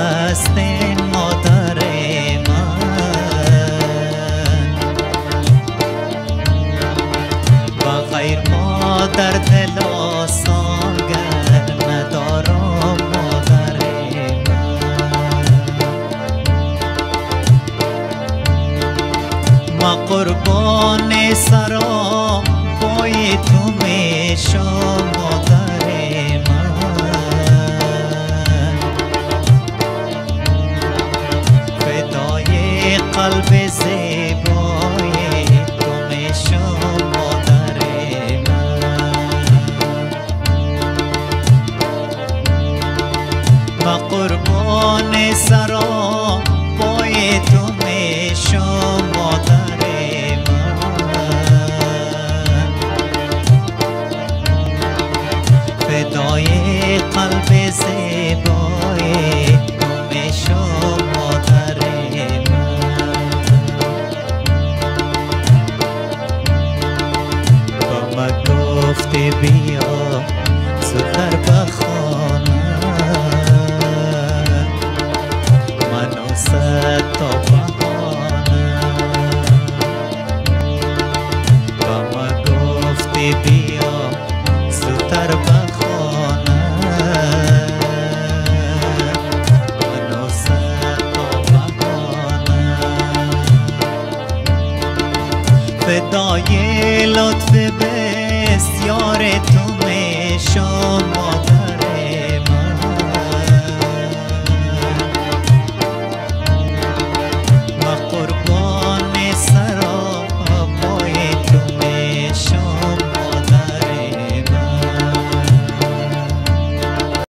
هستین مادر من. و مادر دل آسانگر ندارم مادر ما قربان سرا پای تو میشم مادر و قربان سرا پای تو میشم مادر من. فدای قلب زیبای تو میشم مادر من. با ما گفته بیا زودتر بخوانم فدای لطف بسیار تو میشم مادر